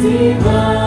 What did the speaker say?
divine.